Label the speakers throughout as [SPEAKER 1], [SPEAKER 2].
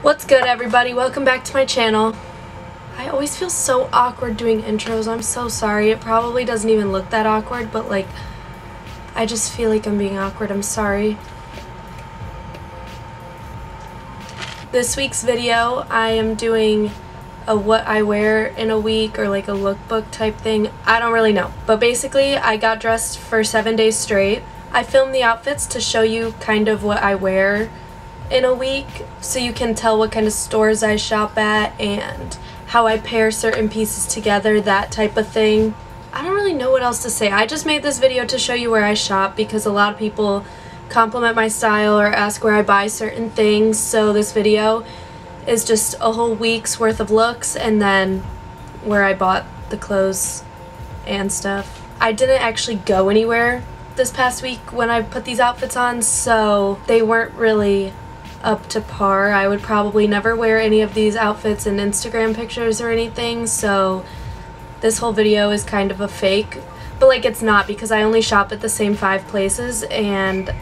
[SPEAKER 1] What's good everybody? Welcome back to my channel. I always feel so awkward doing intros. I'm so sorry. It probably doesn't even look that awkward, but like I just feel like I'm being awkward. I'm sorry. This week's video, I am doing a what I wear in a week or like a lookbook type thing. I don't really know. But basically, I got dressed for seven days straight. I filmed the outfits to show you kind of what I wear in a week so you can tell what kind of stores I shop at and how I pair certain pieces together, that type of thing. I don't really know what else to say. I just made this video to show you where I shop because a lot of people compliment my style or ask where I buy certain things. So this video is just a whole week's worth of looks and then where I bought the clothes and stuff. I didn't actually go anywhere this past week when I put these outfits on, so they weren't really up to par. I would probably never wear any of these outfits in Instagram pictures or anything, so this whole video is kind of a fake. But like it's not because I only shop at the same five places and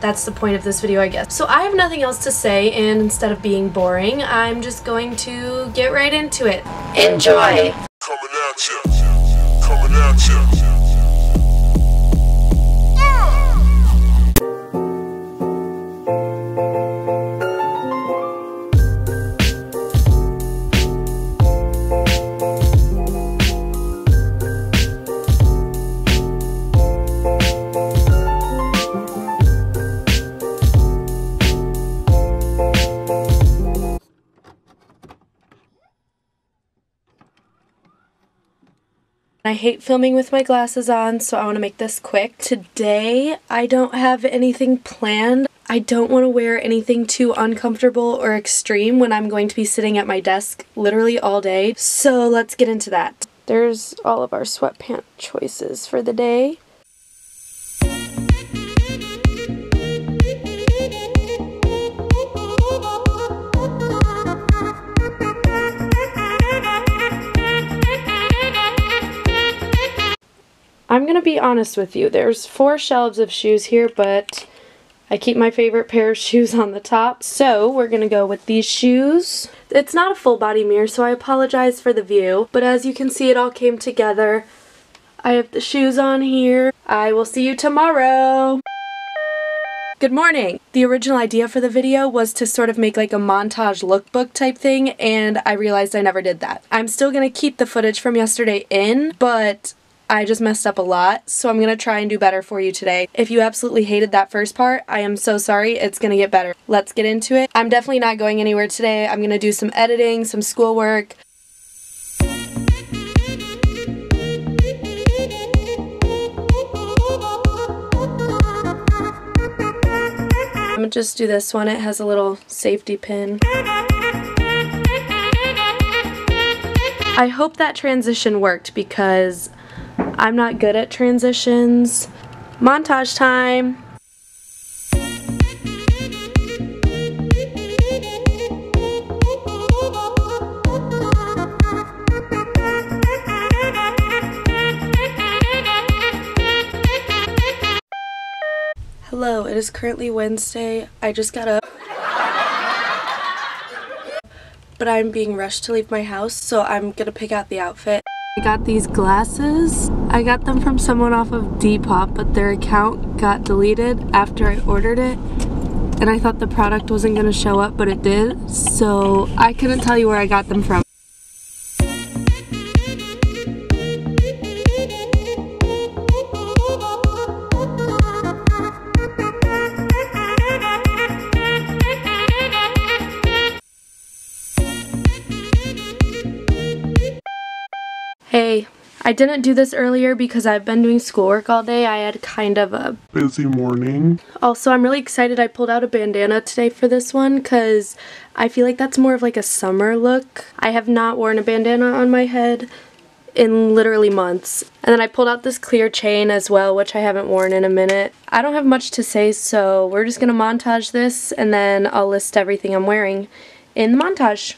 [SPEAKER 1] that's the point of this video, I guess. So I have nothing else to say, and instead of being boring, I'm just going to get right into it. Enjoy! Coming at you. Coming at you. I hate filming with my glasses on, so I want to make this quick. Today, I don't have anything planned. I don't want to wear anything too uncomfortable or extreme when I'm going to be sitting at my desk literally all day. So let's get into that. There's all of our sweatpant choices for the day. Be honest with you. There's four shelves of shoes here, but I keep my favorite pair of shoes on the top. So we're going to go with these shoes. It's not a full body mirror, so I apologize for the view. But as you can see, it all came together. I have the shoes on here. I will see you tomorrow. Good morning! The original idea for the video was to sort of make like a montage lookbook type thing and I realized I never did that. I'm still to keep the footage from yesterday in, but I just messed up a lot, so I'm going to try and do better for you today. If you absolutely hated that first part, I am so sorry. It's going to get better. Let's get into it. I'm definitely not going anywhere today. I'm going to do some editing, some schoolwork. I'm to just do this one. It has a little safety pin. I hope that transition worked because I'm not good at transitions. Montage time! Hello, it is currently Wednesday. I just got up. But I'm being rushed to leave my house, so I'm gonna pick out the outfit. I got these glasses. I got them from someone off of Depop, but their account got deleted after I ordered it. And I thought the product wasn't going to show up, but it did. So I couldn't tell you where I got them from. Hey, I didn't do this earlier because I've been doing schoolwork all day. I had kind of a
[SPEAKER 2] busy morning.
[SPEAKER 1] Also, I'm really excited I pulled out a bandana today for this one because I feel like that's more of like a summer look. I have not worn a bandana on my head in literally months. And then I pulled out this clear chain as well, which I haven't worn in a minute. I don't have much to say, so we're just going to montage this and then I'll list everything I'm wearing in the montage.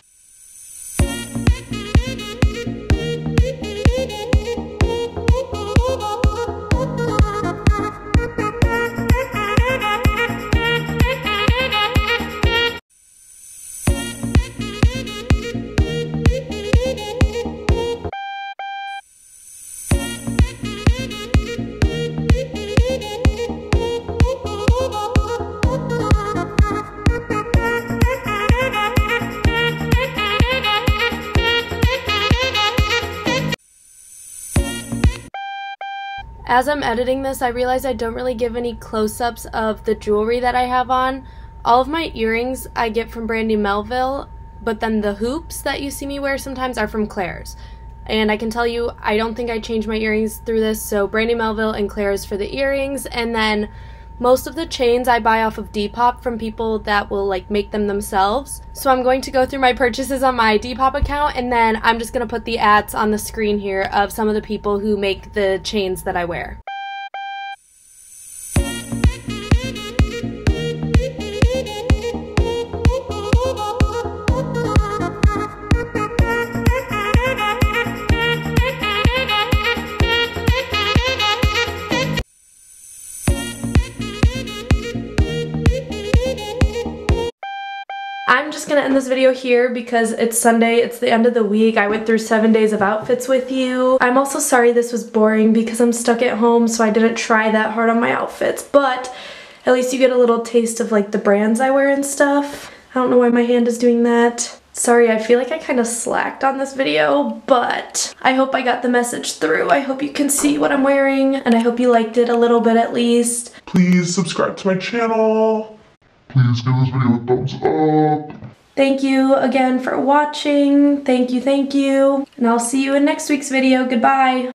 [SPEAKER 1] As I'm editing this, I realize I don't really give any close-ups of the jewelry that I have on. All of my earrings I get from Brandy Melville, but then the hoops that you see me wear sometimes are from Claire's. And I can tell you, I don't think I changed my earrings through this, so Brandy Melville and Claire's for the earrings, and then most of the chains I buy off of Depop from people that will like make them themselves. So I'm going to go through my purchases on my Depop account and then I'm just going to put the ads on the screen here of some of the people who make the chains that I wear. Just gonna end this video here because it's Sunday, it's the end of the week. I went through seven days of outfits with you. I'm also sorry this was boring because I'm stuck at home so I didn't try that hard on my outfits, but at least you get a little taste of like the brands I wear and stuff. I don't know why my hand is doing that. Sorry, I feel like I kind of slacked on this video, but I hope I got the message through. I hope you can see what I'm wearing, and I hope you liked it a little bit at least.
[SPEAKER 2] Please subscribe to my channel. Please give this video a thumbs up.
[SPEAKER 1] Thank you again for watching. Thank you, thank you. And I'll see you in next week's video. Goodbye.